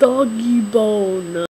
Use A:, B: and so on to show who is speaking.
A: Doggy bone.